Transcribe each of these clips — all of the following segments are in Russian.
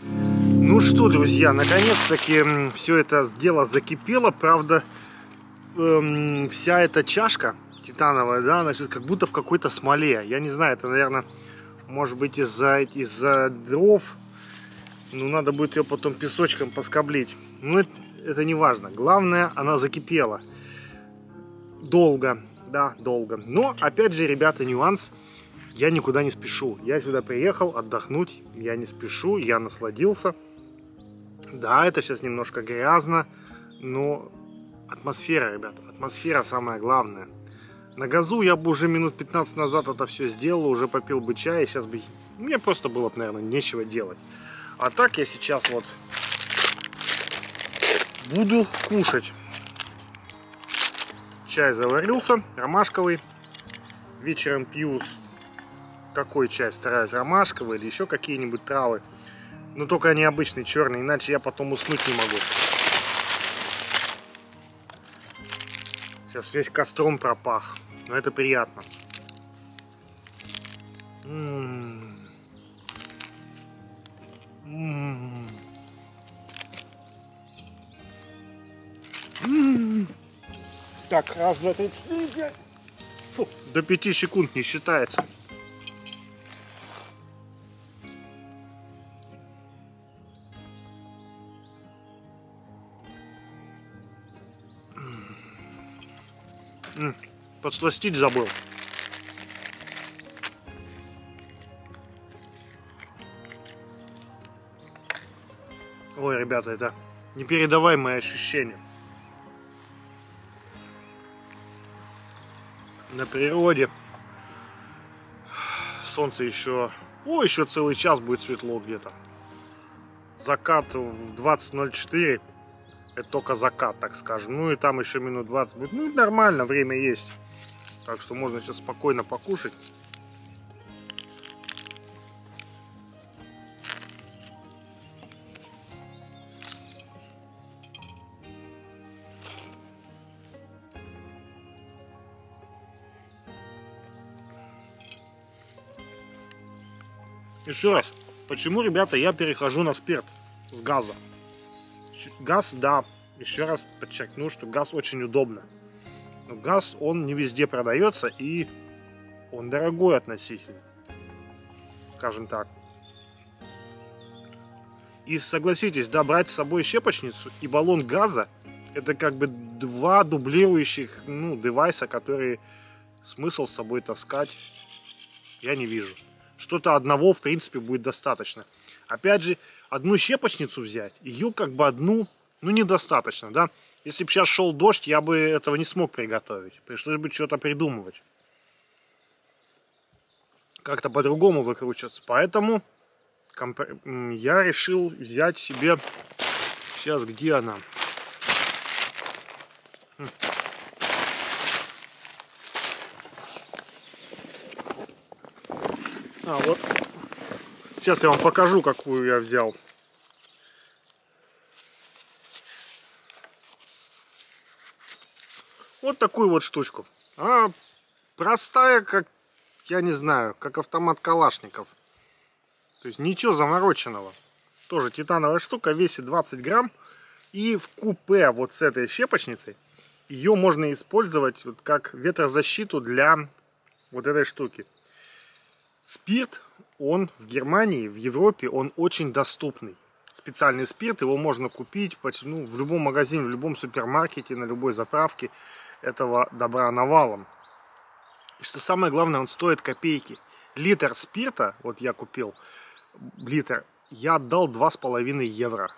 Ну что, друзья, наконец-таки все это дело закипело. Правда, эм, вся эта чашка титановая, да, значит, как будто в какой-то смоле. Я не знаю, это, наверное, может быть из-за из, -за, дров. Ну, надо будет ее потом песочком поскоблить. Ну, это, это не важно. Главное, она закипела. Долго, да, долго. Но, опять же, ребята, нюанс – я никуда не спешу. Я сюда приехал отдохнуть, я не спешу, я насладился. Да, это сейчас немножко грязно, но атмосфера, ребята, атмосфера самое главное. На газу я бы уже минут 15 назад это все сделал, уже попил бы чай, и сейчас бы... Мне просто было бы, наверное, нечего делать. А так я сейчас вот буду кушать. Чай заварился, ромашковый. Вечером пью какой чай стараюсь, ромашковый или еще какие-нибудь травы. Но только необычный черный, иначе я потом уснуть не могу. Сейчас весь костром пропах, но это приятно. М -м -м так, раз, два, три, четыре, пять. Фу, до пяти секунд не считается. Подсластить забыл. Ой, ребята, это непередаваемое ощущение. На природе. Солнце еще... О, еще целый час будет светло где-то. Закат в 20.04 это только закат, так скажем. Ну и там еще минут 20 будет. Ну нормально, время есть. Так что можно сейчас спокойно покушать. Еще раз, почему, ребята, я перехожу на спирт с газа? Газ, да, еще раз подчеркну, что газ очень удобно. Газ, он не везде продается и он дорогой относительно, скажем так. И согласитесь, да, брать с собой щепочницу и баллон газа, это как бы два дублирующих, ну, девайса, которые смысл с собой таскать, я не вижу. Что-то одного, в принципе, будет достаточно. Опять же, одну щепочницу взять, ее как бы одну, ну, недостаточно, да. Если бы сейчас шел дождь, я бы этого не смог приготовить. Пришлось бы что-то придумывать. Как-то по-другому выкручиваться. Поэтому я решил взять себе... Сейчас, где она? Хм. А, вот Сейчас я вам покажу, какую я взял. Вот такую вот штучку. Она простая, как, я не знаю, как автомат Калашников. То есть ничего замороченного. Тоже титановая штука, весит 20 грамм. И в купе вот с этой щепочницей ее можно использовать вот как ветрозащиту для вот этой штуки. Спирт он в Германии, в Европе, он очень доступный. Специальный спирт, его можно купить ну, в любом магазине, в любом супермаркете, на любой заправке. Этого добра навалом. И что самое главное, он стоит копейки. Литр спирта, вот я купил литр, я отдал 2,5 евро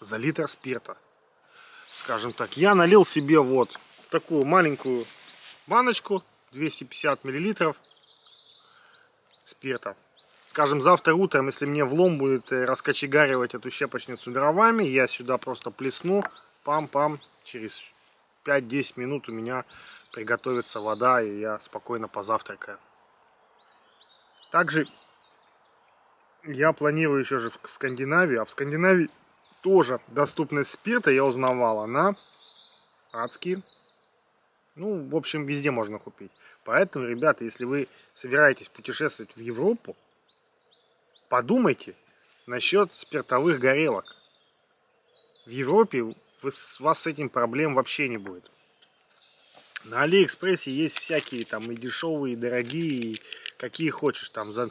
за литр спирта. Скажем так, я налил себе вот такую маленькую баночку, 250 миллилитров спирта скажем, завтра утром, если мне влом будет э, раскочегаривать эту щепочницу дровами, я сюда просто плесну, пам-пам, через 5-10 минут у меня приготовится вода, и я спокойно позавтракаю. Также я планирую еще же в Скандинавии, а в Скандинавии тоже доступность спирта, я узнавал, она адский. Ну, в общем, везде можно купить. Поэтому, ребята, если вы собираетесь путешествовать в Европу, подумайте, насчет спиртовых горелок. В Европе вы, у вас с этим проблем вообще не будет. На Алиэкспрессе есть всякие там и дешевые, и дорогие, и какие хочешь. Там за,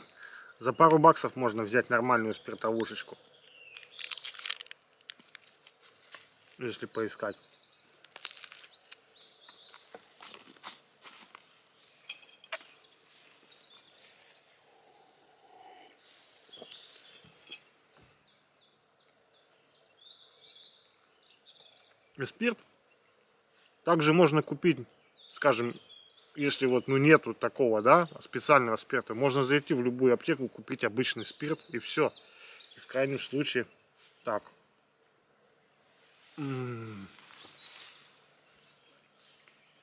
за пару баксов можно взять нормальную спиртовушечку. Если поискать. Спирт. Также можно купить, скажем, если вот ну нету такого, да, специального спирта, можно зайти в любую аптеку, купить обычный спирт и все. И в крайнем случае так.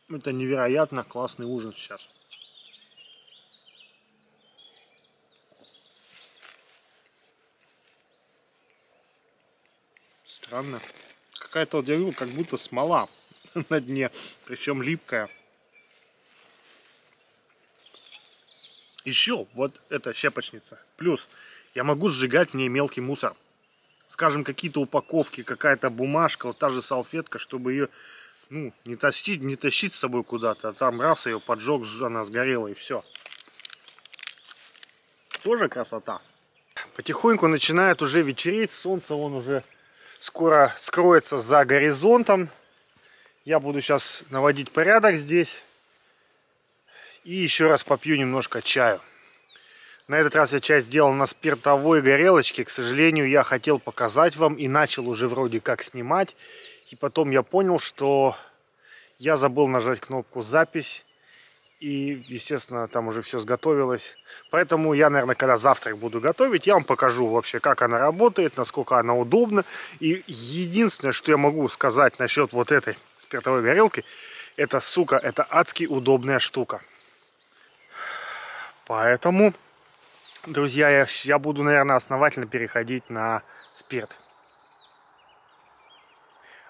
Это невероятно классный ужин сейчас. Странно какая-то, вот, я говорю, как будто смола на дне, причем липкая. Еще вот эта щепочница. Плюс я могу сжигать в ней мелкий мусор. Скажем, какие-то упаковки, какая-то бумажка, вот та же салфетка, чтобы ее ну, не тащить, не тащить с собой куда-то. А там раз ее поджег, она сгорела и все. Тоже красота. Потихоньку начинает уже вечереть, солнце он уже скоро скроется за горизонтом. Я буду сейчас наводить порядок здесь. И еще раз попью немножко чаю. На этот раз я чай сделал на спиртовой горелочке. К сожалению, я хотел показать вам и начал уже вроде как снимать. И потом я понял, что я забыл нажать кнопку «Запись». И, естественно, там уже все сготовилось. Поэтому я, наверное, когда завтрак буду готовить, я вам покажу вообще, как она работает, насколько она удобна. И единственное, что я могу сказать насчет вот этой спиртовой горелки, это, сука, это адски удобная штука. Поэтому, друзья, я, я буду, наверное, основательно переходить на спирт.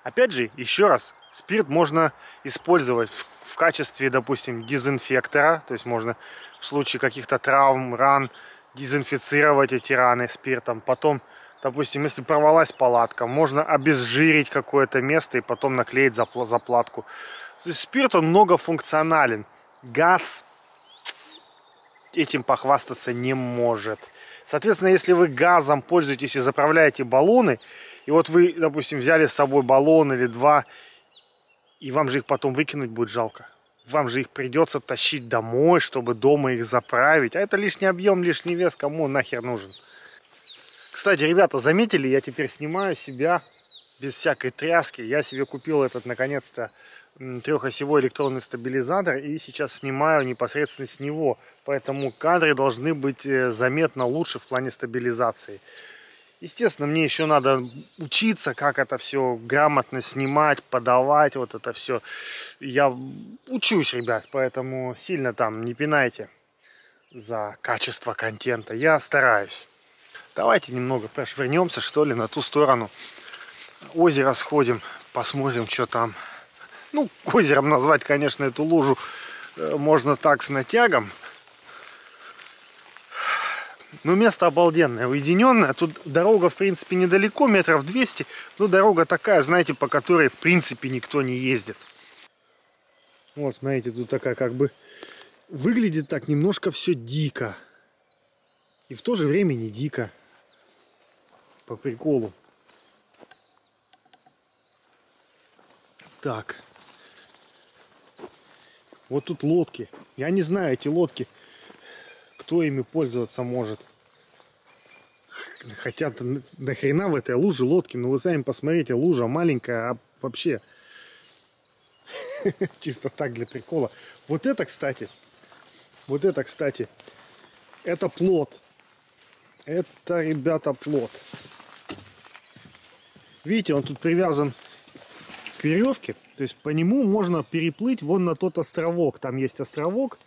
Опять же, еще раз, спирт можно использовать в в качестве, допустим, дезинфектора. То есть можно в случае каких-то травм, ран дезинфицировать эти раны спиртом. Потом, допустим, если порвалась палатка, можно обезжирить какое-то место и потом наклеить заплатку. То есть спирт, он многофункционален. Газ этим похвастаться не может. Соответственно, если вы газом пользуетесь и заправляете баллоны, и вот вы, допустим, взяли с собой баллон или два и вам же их потом выкинуть будет жалко. Вам же их придется тащить домой, чтобы дома их заправить. А это лишний объем, лишний вес. Кому нахер нужен? Кстати, ребята, заметили, я теперь снимаю себя без всякой тряски. Я себе купил этот, наконец-то, трехосевой электронный стабилизатор и сейчас снимаю непосредственно с него. Поэтому кадры должны быть э, заметно лучше в плане стабилизации. Естественно, мне еще надо учиться, как это все грамотно снимать, подавать, вот это все. Я учусь, ребят, поэтому сильно там не пинайте за качество контента. Я стараюсь. Давайте немного вернемся, что ли, на ту сторону. Озеро сходим, посмотрим, что там. Ну, озером назвать, конечно, эту лужу э, можно так с натягом. Но ну, место обалденное, уединенное. Тут дорога, в принципе, недалеко, метров 200. Но дорога такая, знаете, по которой, в принципе, никто не ездит. Вот, смотрите, тут такая как бы... Выглядит так немножко все дико. И в то же время не дико. По приколу. Так. Вот тут лодки. Я не знаю, эти лодки кто ими пользоваться может. Хотя нахрена в этой луже лодки, ну вы сами посмотрите, лужа маленькая, а вообще чисто так для прикола. Вот это, кстати, вот это, кстати, это плод. Это, ребята, плод. Видите, он тут привязан к веревке. То есть по нему можно переплыть вон на тот островок. Там есть островок.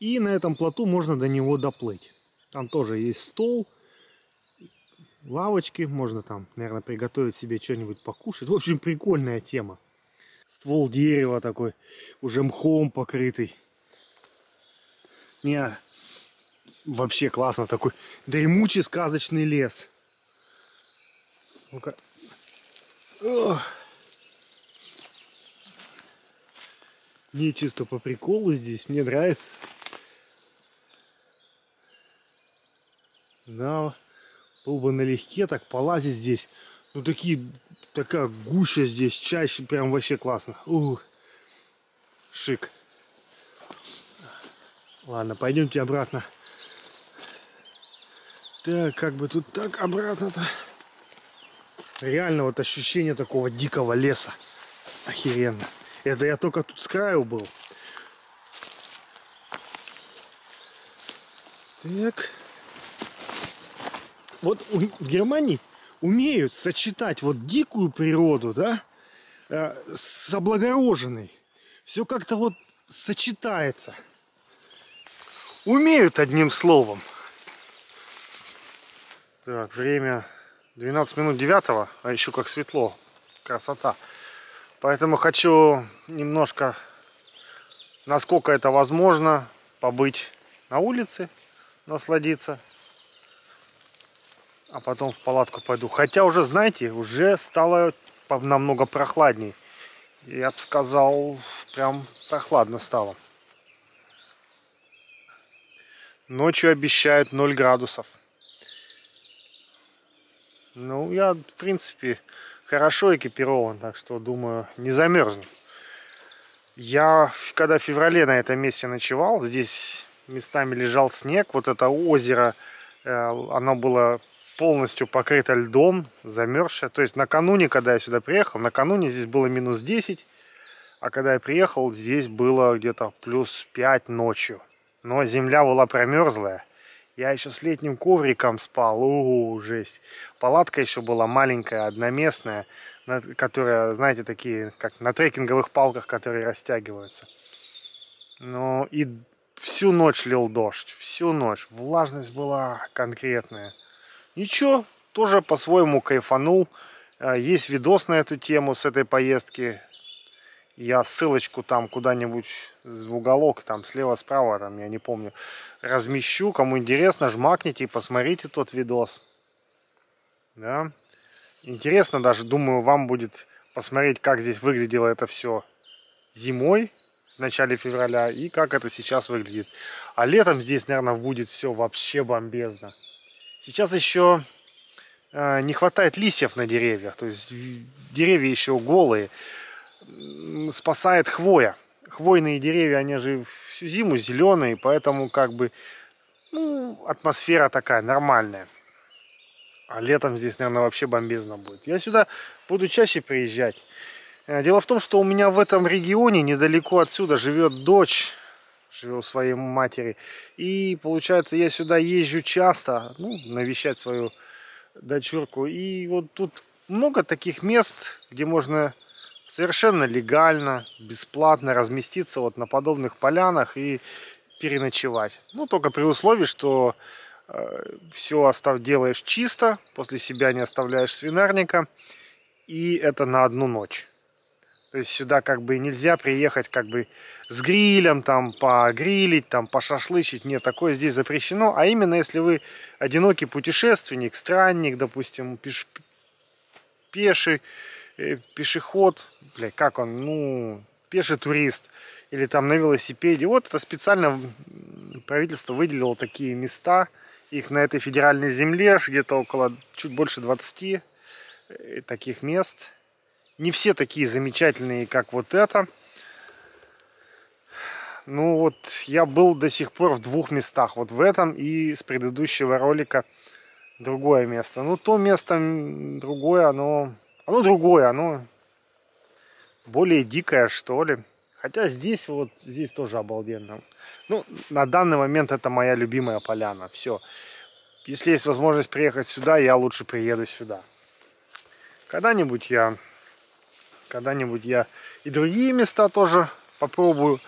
И на этом плоту можно до него доплыть. Там тоже есть стол, лавочки. Можно там, наверное, приготовить себе что-нибудь покушать. В общем, прикольная тема. Ствол дерева такой, уже мхом покрытый. Не, вообще классно. Такой дремучий сказочный лес. Ну-ка. Не чисто по приколу здесь, мне нравится. Да, был бы налегке так полазить здесь. Ну такие, такая гуща здесь, чаще, прям вообще классно. Ух, шик. Ладно, пойдемте обратно. Так, как бы тут так обратно-то. Реально вот ощущение такого дикого леса. Охеренно. Это я только тут с краю был. Так. Вот в Германии умеют сочетать вот дикую природу, да, э, с облагороженной. Все как-то вот сочетается. Умеют одним словом. Так, время 12 минут 9, а еще как светло. Красота. Поэтому хочу немножко, насколько это возможно, побыть на улице, насладиться. А потом в палатку пойду. Хотя уже, знаете, уже стало намного прохладней. Я бы сказал, прям прохладно стало. Ночью обещают 0 градусов. Ну, я, в принципе, хорошо экипирован, так что, думаю, не замерзну. Я, когда в феврале на этом месте ночевал, здесь местами лежал снег, вот это озеро, э, оно было полностью покрыто льдом, замерзшее. То есть накануне, когда я сюда приехал, накануне здесь было минус 10, а когда я приехал, здесь было где-то плюс 5 ночью. Но земля была промерзлая. Я еще с летним ковриком спал. Угу, жесть. Палатка еще была маленькая, одноместная, которая, знаете, такие, как на трекинговых палках, которые растягиваются. Ну и всю ночь лил дождь, всю ночь. Влажность была конкретная. Ничего, тоже по-своему кайфанул. А, есть видос на эту тему с этой поездки. Я ссылочку там куда-нибудь в уголок, там слева-справа, там я не помню, размещу. Кому интересно, жмакните и посмотрите тот видос. Да. Интересно даже, думаю, вам будет посмотреть, как здесь выглядело это все зимой, в начале февраля, и как это сейчас выглядит. А летом здесь, наверное, будет все вообще бомбезно. Сейчас еще э, не хватает листьев на деревьях, то есть деревья еще голые спасает хвоя. Хвойные деревья, они же всю зиму зеленые, поэтому как бы ну, атмосфера такая нормальная. А летом здесь, наверное, вообще бомбезно будет. Я сюда буду чаще приезжать. Э, дело в том, что у меня в этом регионе, недалеко отсюда, живет дочь, живет у своей матери. И, получается, я сюда езжу часто, ну, навещать свою дочурку. И вот тут много таких мест, где можно совершенно легально, бесплатно разместиться вот на подобных полянах и переночевать. Ну, только при условии, что э, все остав, делаешь чисто, после себя не оставляешь свинарника, и это на одну ночь. То есть сюда как бы нельзя приехать как бы с грилем, там погрилить, там пошашлычить. Нет, такое здесь запрещено. А именно если вы одинокий путешественник, странник, допустим, пеш... пеший, Э, пешеход, бля, как он, ну, пеший турист или там на велосипеде. Вот это специально правительство выделило такие места, их на этой федеральной земле, где-то около чуть больше 20 э, таких мест. Не все такие замечательные, как вот это. Ну вот, я был до сих пор в двух местах. Вот в этом и с предыдущего ролика другое место. Ну, то место другое, оно оно другое, оно более дикое, что ли. Хотя здесь вот, здесь тоже обалденно. Ну, на данный момент это моя любимая поляна. Все. Если есть возможность приехать сюда, я лучше приеду сюда. Когда-нибудь я, когда-нибудь я и другие места тоже попробую.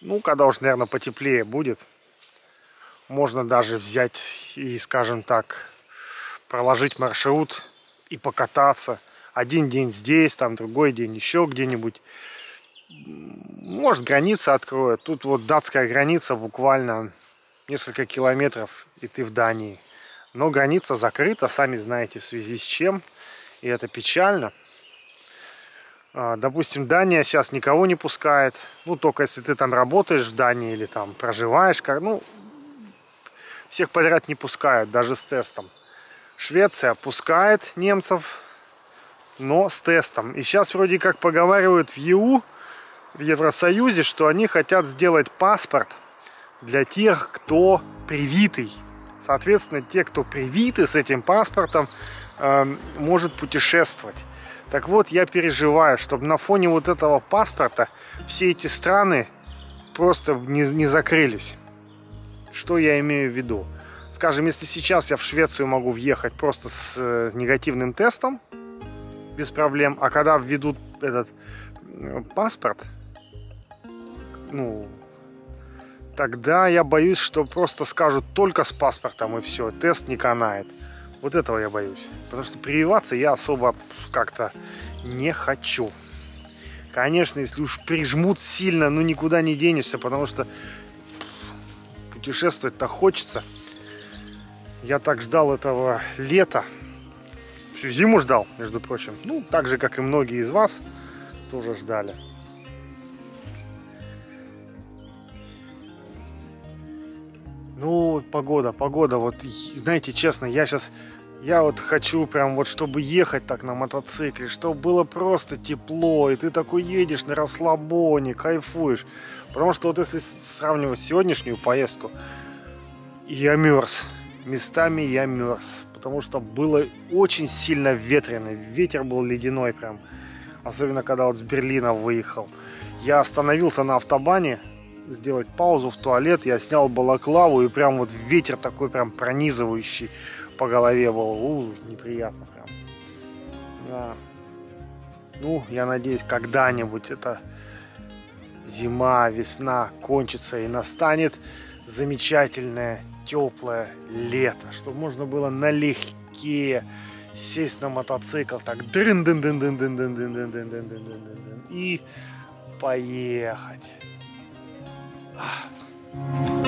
Ну, когда уж, наверное, потеплее будет. Можно даже взять и, скажем так, проложить маршрут и покататься один день здесь, там другой день еще где-нибудь. Может, граница откроет. Тут вот датская граница буквально несколько километров, и ты в Дании. Но граница закрыта, сами знаете, в связи с чем. И это печально. А, допустим, Дания сейчас никого не пускает. Ну, только если ты там работаешь в Дании или там проживаешь. Как, ну, всех подряд не пускают, даже с тестом. Швеция пускает немцев, но с тестом. И сейчас вроде как поговаривают в ЕУ, в Евросоюзе, что они хотят сделать паспорт для тех, кто привитый. Соответственно, те, кто привиты с этим паспортом, э, может путешествовать. Так вот, я переживаю, чтобы на фоне вот этого паспорта все эти страны просто не, не закрылись. Что я имею в виду? Скажем, если сейчас я в Швецию могу въехать просто с э, негативным тестом, без проблем, а когда введут этот э, паспорт, ну, тогда я боюсь, что просто скажут только с паспортом и все, тест не канает. Вот этого я боюсь. Потому что прививаться я особо как-то не хочу. Конечно, если уж прижмут сильно, ну никуда не денешься, потому что путешествовать-то хочется. Я так ждал этого лета. Всю зиму ждал, между прочим. Ну, так же, как и многие из вас тоже ждали. Ну, погода, погода. Вот, знаете, честно, я сейчас я вот хочу прям вот, чтобы ехать так на мотоцикле, чтобы было просто тепло, и ты такой едешь на расслабоне, кайфуешь. Потому что вот если сравнивать сегодняшнюю поездку, я мерз. Местами я мерз. Потому что было очень сильно ветрено. Ветер был ледяной прям. Особенно когда вот с Берлина выехал. Я остановился на автобане, сделать паузу в туалет. Я снял балаклаву и прям вот ветер такой прям пронизывающий по голове был. У, неприятно прям. Да. Ну, я надеюсь, когда-нибудь эта зима, весна кончится и настанет замечательное, теплое лето, чтобы можно было налегке сесть на мотоцикл, так дрын дын дын дын дын дын дын дын дын дын дын дын и поехать. 啊。